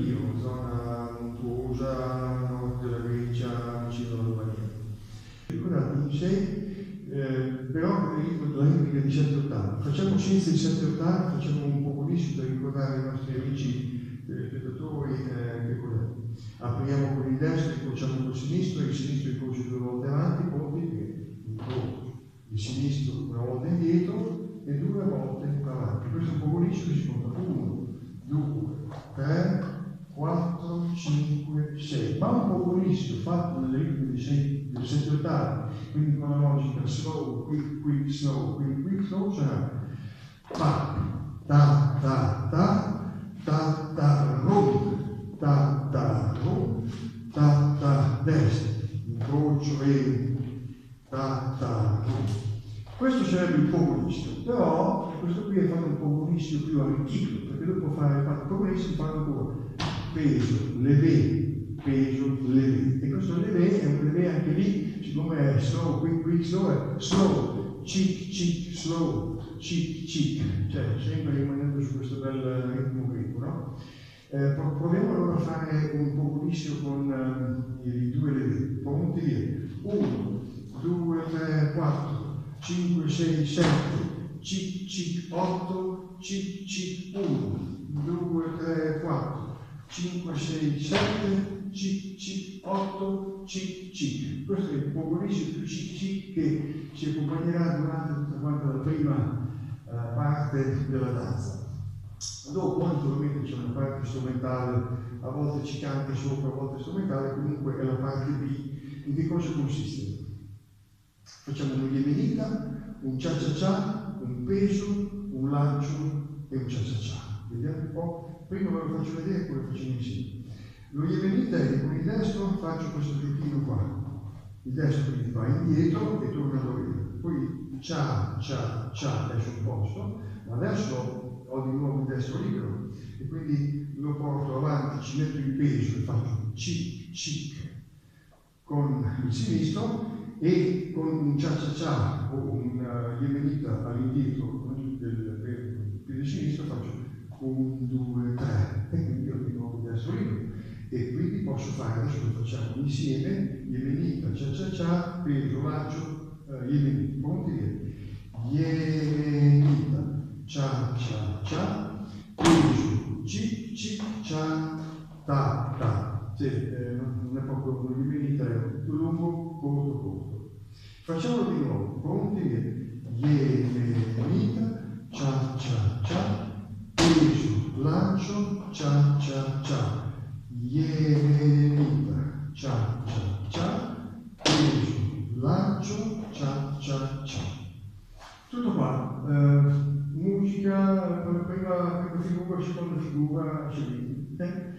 Dio, zona montuosa, nord della Grecia, vicino alla Romania. Ricordate, in sé, eh, però la ritmica di 7 ottavi. Facciamo senza i 7 ottavi, facciamo un po' buonissimo per ricordare ai nostri amici telespettatori eh, che cos'è. Apriamo con il destro, incrociamo col sinistro, il sinistro incrocia due volte avanti, poi. Il sinistro una volta indietro e due volte avanti. Questo è un po' buonissimo, si conta 1, 2, 3, 4, 5, 6. Ma un po' buonissimo, fatto nel ritmo di 6, di 7 ottavi, quindi con la logica slow, quick, quick, slow, quick, quick, slow, sarà pa, ta, ta, ta, ta, ta, rum, ta, ta, rum, ta, ta, destra, incrocio e ta, ta, rum. Questo sarebbe il populista, però questo qui è fatto un populista più arricchito, perché dopo fare il populista fanno ancora peso, leve, peso, leve. E questo leve è un leve anche lì, siccome è slow, quick, quick, slow, è slow, cic, cic, slow, cic, cic, cioè sempre rimanendo su questo bel ritmo greco, no? Eh, proviamo allora a fare un populissimo con eh, i due leve. Pronti via. 1, 2, 3, 4. 5, 6, 7, cic, cic, 8, cic, cic, 1, 2, 3, 4, 5, 6, 7, cic, cic, 8, cic, cic. Questo è il popolissimo più cic che ci accompagnerà durante tutta quanta la prima uh, parte della danza. Dopo naturalmente c'è una parte strumentale, a volte ci canta sopra, a volte strumentale, comunque è la parte B. In che cosa consiste? Facciamo un yemenita, un cia cia cia, un peso, un lancio e un cia cia cia. Vediamo un po'. Prima ve lo faccio vedere e poi lo facciamo insieme. Lo yemenita è con il destro faccio questo giochino qua. Il destro quindi va indietro e torna a dove Poi cia cia cia è sul posto, ma adesso ho di nuovo il destro libero e quindi lo porto avanti, ci metto il peso e faccio cic cic con il sinistro e con un cia cia cia o un uh, yemenita all'indietro del piede sinistro faccio un, due, tre e quindi ho di nuovo il destro libero e quindi posso fare, adesso lo facciamo insieme, yemenita, cia cia cia, peso, lancio, uh, yemenita, pronti via, yemenita, cia cia cia, peso, ci, ci, cia, ta, ta, sì, eh, non è proprio yemenita, è più lungo, corto, corto. Facciamolo di nuovo, pronti via, yemenita, Tutto qua, eh, musica, prima, prima figura, seconda figura, seguente.